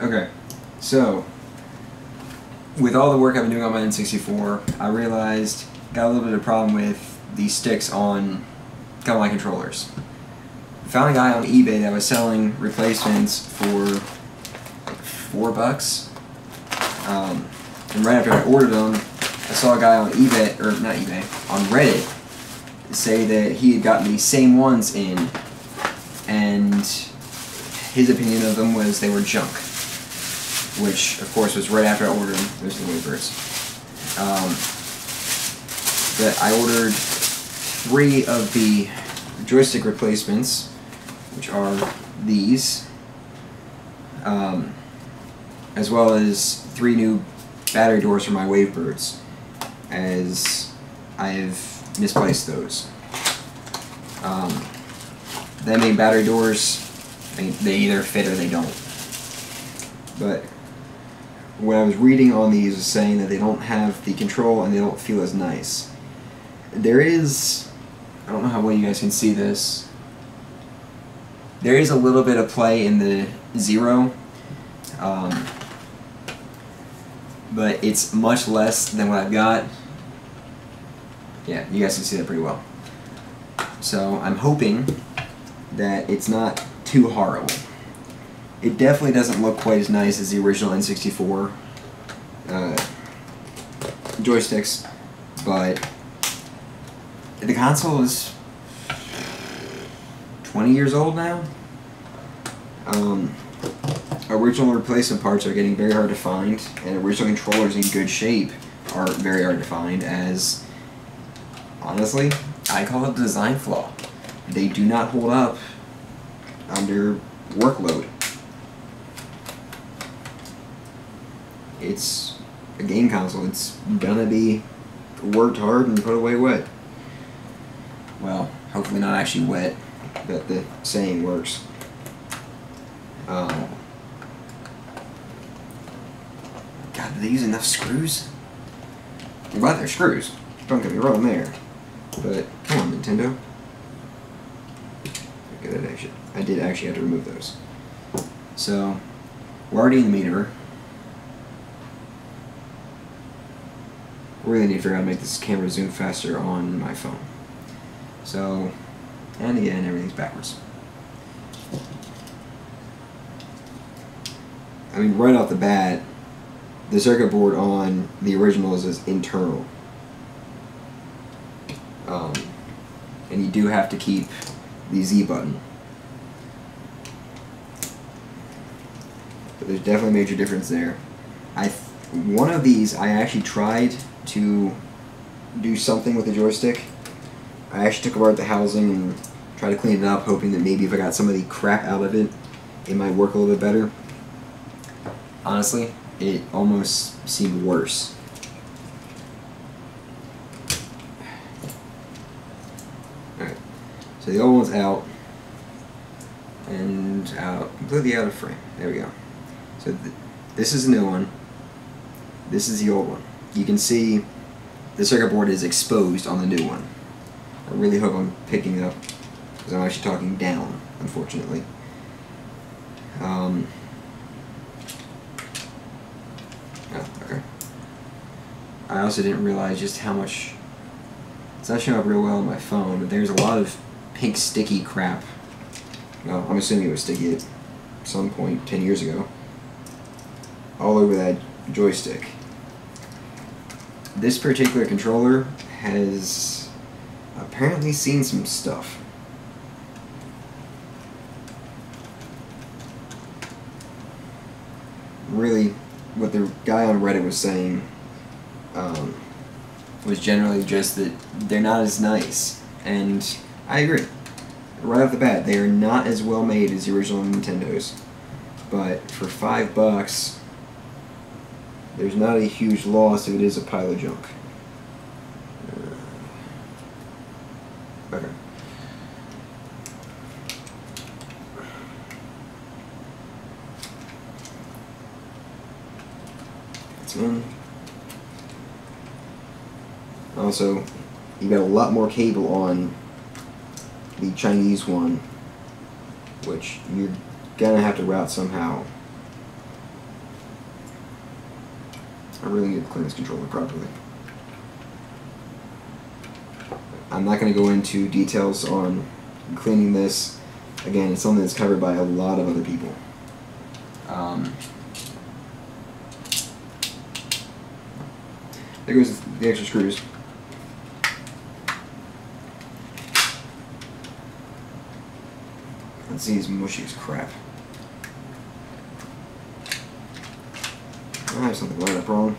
Okay, so with all the work I've been doing on my N64, I realized got a little bit of a problem with these sticks on couple of my controllers. Found a guy on eBay that was selling replacements for four bucks. Um, and right after I ordered them, I saw a guy on eBay, or not eBay, on Reddit say that he had gotten these same ones in, and his opinion of them was they were junk which of course was right after I ordered. There's the. Um, but I ordered three of the joystick replacements, which are these, um, as well as three new battery doors for my Wavebirds, as I've misplaced those. Um, them main battery doors, they, they either fit or they don't. But what I was reading on these is saying that they don't have the control and they don't feel as nice. There is, I don't know how well you guys can see this. There is a little bit of play in the zero, um, but it's much less than what I've got. Yeah, you guys can see that pretty well. So I'm hoping that it's not too horrible. It definitely doesn't look quite as nice as the original N64 uh, joysticks, but the console is 20 years old now. Um, original replacement parts are getting very hard to find, and original controllers in good shape are very hard to find, as, honestly, I call it a design flaw. They do not hold up under workload. It's a game console. It's gonna be worked hard and put away wet. Well, hopefully not actually wet, but the saying works. Um, God, do they use enough screws? I'm they're screws. Don't get me wrong there. But, come on, Nintendo. Okay, actually, I did actually have to remove those. So, we're already in the meter. Really need to figure out how to make this camera zoom faster on my phone. So, and again, everything's backwards. I mean, right off the bat, the circuit board on the originals is internal. Um, and you do have to keep the Z button. But there's definitely a major difference there. I one of these I actually tried to do something with the joystick. I actually took apart the housing and tried to clean it up, hoping that maybe if I got some of the crap out of it, it might work a little bit better. Honestly, it almost seemed worse. Alright, so the old one's out, and out, completely out of frame. There we go. So th this is the new one, this is the old one you can see the circuit board is exposed on the new one. I really hope I'm picking it up because I'm actually talking down, unfortunately. Um, oh, okay. I also didn't realize just how much it's not showing up real well on my phone, but there's a lot of pink sticky crap. Well, I'm assuming it was sticky at some point 10 years ago. All over that joystick this particular controller has apparently seen some stuff. Really, what the guy on Reddit was saying um, was generally just that they're not as nice. And I agree. Right off the bat, they are not as well made as the original Nintendos. But for five bucks, there's not a huge loss if it is a pile of junk. Uh, okay. Also, you got a lot more cable on the Chinese one, which you're gonna have to route somehow. I really need to clean this controller properly. I'm not going to go into details on cleaning this. Again, it's something that's covered by a lot of other people. Um, there goes the extra screws. Let's see, it's mushy as crap. I have something lined up wrong.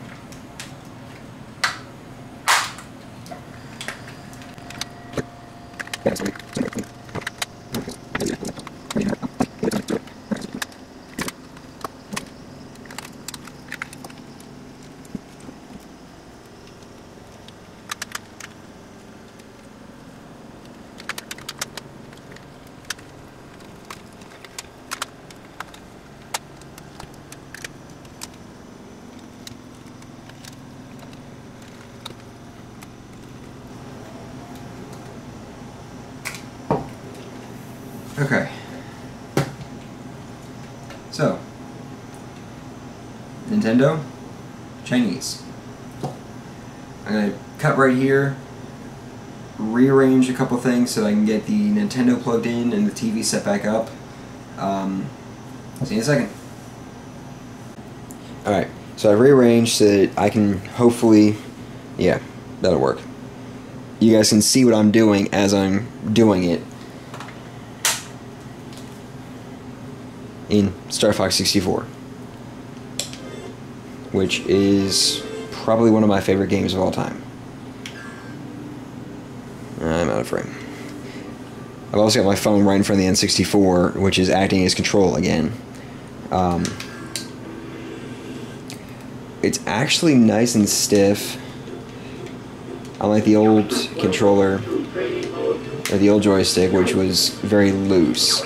Okay. So, Nintendo, Chinese. I'm going to cut right here, rearrange a couple things so I can get the Nintendo plugged in and the TV set back up. Um, see you in a second. Alright, so I've rearranged so that I can hopefully, yeah, that'll work. You guys can see what I'm doing as I'm doing it in Star Fox 64, which is probably one of my favorite games of all time. I'm out of frame. I've also got my phone right in front of the N64, which is acting as control again. Um, it's actually nice and stiff. Unlike the old controller, or the old joystick, which was very loose.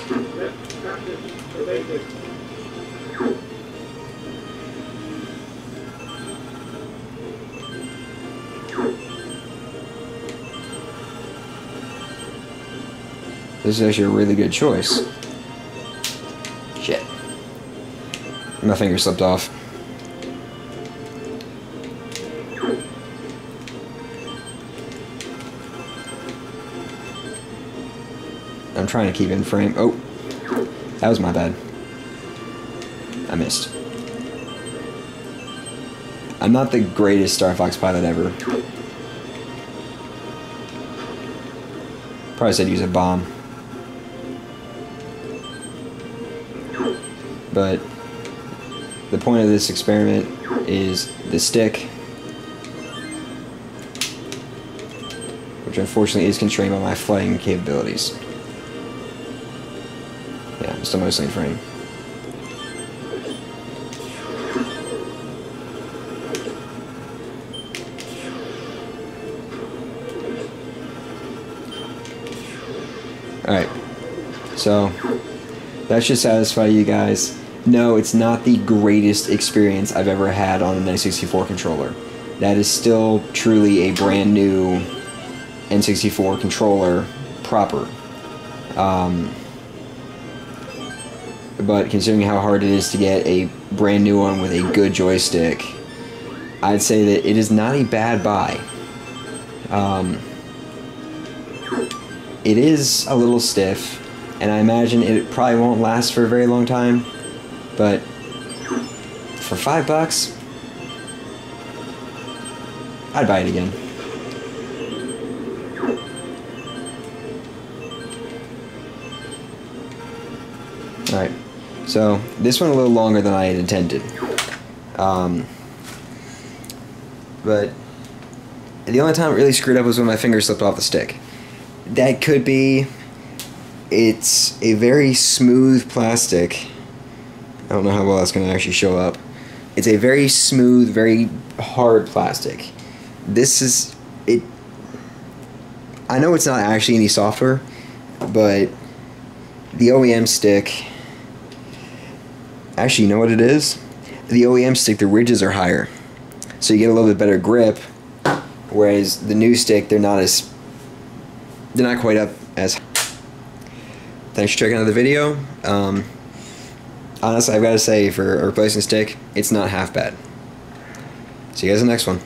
This is actually a really good choice. Shit. My finger slipped off. I'm trying to keep in frame. Oh, that was my bad. I missed. I'm not the greatest Star Fox pilot ever. Probably said use a bomb. But the point of this experiment is the stick, which unfortunately is constrained by my flying capabilities. Yeah, I'm still mostly in frame. Alright, so that should satisfy you guys. No, it's not the greatest experience I've ever had on an N64 controller. That is still truly a brand new N64 controller proper. Um, but considering how hard it is to get a brand new one with a good joystick, I'd say that it is not a bad buy. Um, it is a little stiff, and I imagine it probably won't last for a very long time, but for five bucks, I'd buy it again. Alright, so this one a little longer than I had intended. Um, but the only time it really screwed up was when my finger slipped off the stick. That could be. It's a very smooth plastic. I don't know how well that's going to actually show up. It's a very smooth, very hard plastic. This is it. I know it's not actually any softer, but the OEM stick. Actually, you know what it is? The OEM stick, the ridges are higher, so you get a little bit better grip. Whereas the new stick, they're not as they're not quite up as. Thanks for checking out the video. Um, honestly, I've got to say, for a replacement stick, it's not half bad. See you guys in the next one.